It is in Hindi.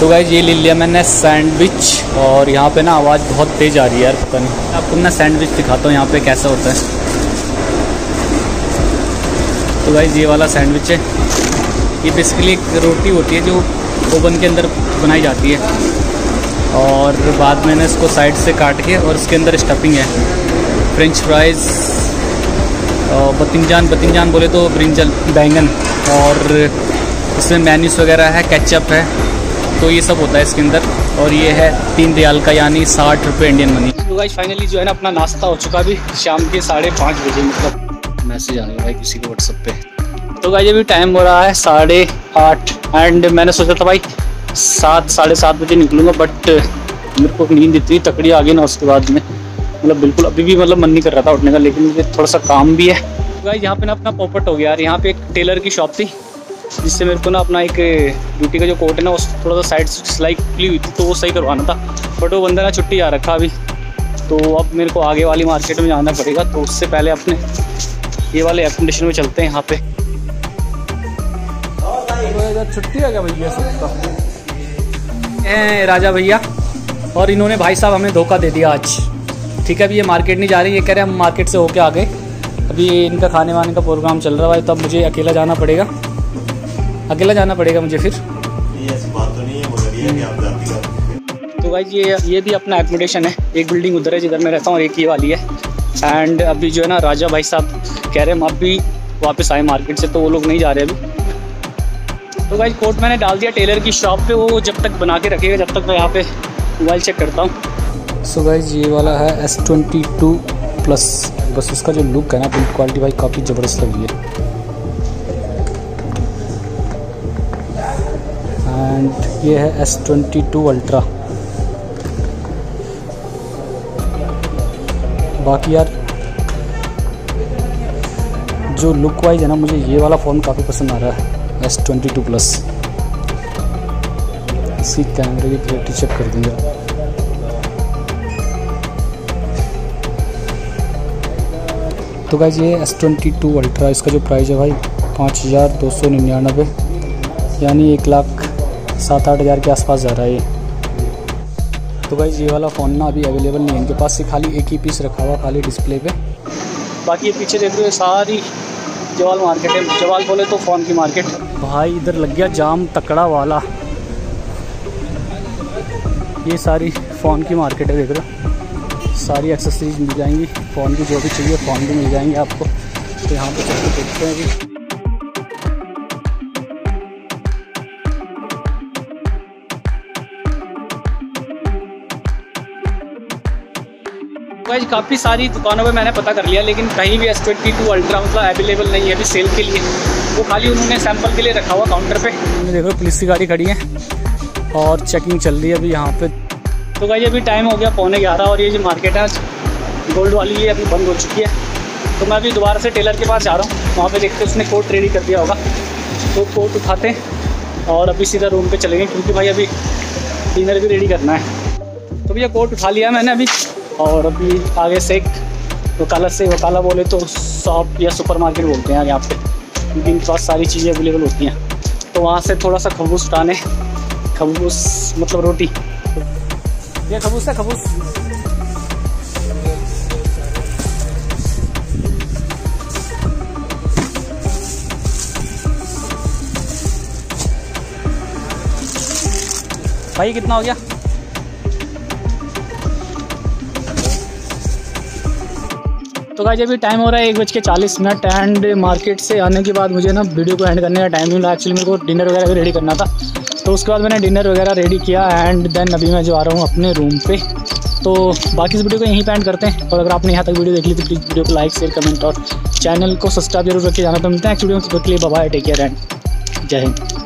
तो गाइज़ ये ले लिया मैंने सैंडविच और यहाँ पे ना आवाज़ बहुत तेज़ आ रही है यार, पता नहीं। आपको मैं सैंडविच दिखाता हूँ यहाँ पे कैसा होता है। तो गाइज़ ये वाला सैंडविच है। ये बेसिकली एक रोटी होती है जो ओवन के अंदर बनाई जाती है। और बाद में मैंने इसको साइड से काट के और इसके अंदर स्टफिंग है। फ्रेंच फ्राइज़ बतिनजान बतिनजान बोले तो ब्रिंजल बैंगन। और इसमें मैनीस वगैरह है केचप है। तो ये सब होता है इसके अंदर। और ये है तीन रियाल का यानी साठ रुपये इंडियन मनी तो भाई फाइनली जो है ना अपना नाश्ता हो चुका अभी शाम के साढ़े पाँच बजे मतलब। मैसेज आ गया भाई किसी को व्हाट्सअप पे। तो भाई अभी टाइम हो रहा है साढ़े आठ एंड मैंने सोचा था भाई सात साढ़े सात बजे निकलूँगा बट मेरे को नींद इतनी तकड़ी आ गई ना उसके बाद में। मतलब बिल्कुल अभी भी मतलब मन नहीं कर रहा था उठने का लेकिन मुझे थोड़ा सा काम भी है। भाई यहाँ पे ना अपना पॉपट हो गया यार। यहाँ पे एक टेलर की शॉप थी। जिससे मेरे को ना अपना एक ड्यूटी का जो कोट है ना उस थोड़ा सा साइड सिलाई खुली हुई थी तो वो सही करवाना था। बट वो बंदा ना छुट्टी आ रखा अभी। तो अब मेरे को आगे वाली मार्केट में जाना पड़ेगा तो उससे पहले अपने ये वाले एयर कंडीशन में चलते हैं यहाँ पे। छुट्टी आ गया भैया सबका। राजा भैया और इन्होंने भाई साहब हमें धोखा दे दिया आज। ठीक है अभी ये मार्केट नहीं जा रही ये कह रहे हैं हम मार्केट से होके आ गए। अभी इनका खाने वाने का प्रोग्राम चल रहा है तब मुझे अकेला जाना पड़ेगा। अकेला जाना पड़ेगा मुझे फिर। ऐसी बात तो नहीं है मगर ये कि आप जाती तो भाई ये ये भी अपना एकोमोडेशन है। एक बिल्डिंग उधर है जिधर मैं रहता हूँ और एक ये वाली है। एंड अभी जो है ना राजा भाई साहब कह रहे हैं हम अभी वापस आए मार्केट से तो वो लोग नहीं जा रहे अभी। तो भाई कोट मैंने डाल दिया टेलर की शॉप पे वो जब तक बना के रखेगा जब तक मैं यहाँ पे मोबाइल चेक करता हूँ। सो गाइज़ ये वाला है एस ट्वेंटी टू प्लस बस उसका जो लुक है ना बिल्ड क्वालिटी भाई काफ़ी ज़बरदस्त लगी है। एंड ये है एस ट्वेंटी टू अल्ट्रा बाकी यार, जो लुक वाइज है ना, मुझे ये वाला फ़ोन काफ़ी पसंद आ रहा है एस ट्वेंटी टू प्लस इसी कैमरे की क्लियरिटी चेक कर देंगे। तो गाइज़ ये एस ट्वेंटी टू अल्ट्रा इसका जो प्राइस है भाई, पाँच हज़ार दो सौ निन्यानबे यानी एक लाख सात आठ हज़ार के आसपास जा रहा है तो भाई, ये वाला फ़ोन ना अभी अवेलेबल नहीं है। इनके पास से खाली एक ही पीस रखा हुआ खाली डिस्प्ले पे। बाकी ये पीछे देख रहे हो सारी जवाल मार्केट है। जवाल बोले तो फ़ोन की मार्केट भाई, इधर लग गया जाम तकड़ा वाला। ये सारी फ़ोन की मार्केट है, देख रहे हो। सारी एक्सेसरीज मिल जाएँगी। फ़ोन की जो भी चाहिए फ़ोन भी मिल जाएँगे आपको। तो यहाँ पर चल के देखते हैं कि गाइज़ काफ़ी सारी दुकानों पे मैंने पता कर लिया लेकिन कहीं भी एस ट्वेंटी टू अल्ट्रा मतलब अवेलेबल नहीं है अभी सेल के लिए। वो खाली उन्होंने सैंपल के लिए रखा हुआ काउंटर पे। देखो पुलिस की गाड़ी खड़ी है और चेकिंग चल रही है अभी यहाँ पे। तो भाई अभी टाइम हो गया पौने ग्यारह और ये जो मार्केट है गोल्ड वाली ये अभी बंद हो चुकी है। तो मैं अभी दोबारा से टेलर के पास जा रहा हूँ। वहाँ पर देखते उसने कोट रेडी कर दिया होगा। तो कोट उठाते और अभी सीधा रूम पर चलेंगे क्योंकि भाई अभी डिनर भी रेडी करना है। तो भैया कोट उठा लिया मैंने अभी। और अभी आगे से एक वकालत से वकाला बोले तो शॉप या सुपर मार्केट बोलते हैं यहाँ पे, क्योंकि इनके पास सारी चीज़ें अवेलेबल होती हैं। तो वहाँ से थोड़ा सा खबूस उठाने खबूस मतलब रोटी। ये खबूस है खबूस भाई, कितना हो गया? तो गाइज़ अभी टाइम हो रहा है एक बज के चालीस मिनट एंड मार्केट से आने के बाद मुझे ना वीडियो को एंड करने का टाइम नहीं मिला। एक्चुअली मेरे को डिनर वगैरह भी रेडी करना था। तो उसके बाद मैंने डिनर वगैरह रेडी किया एंड देन अभी मैं जो आ रहा हूँ अपने रूम पे। तो बाकी इस वीडियो को यहीं पे एंड करते हैं। और अगर आपने यहाँ तक वीडियो देख ली तो प्लीज़ वीडियो को लाइक शेयर कमेंट और चैनल को सब्सक्राइब ज़रूर रखिए जाना। तो मिलते हैं एक्चुअली में। तो लिए बाबा टेक केयर एंड जय हिंद।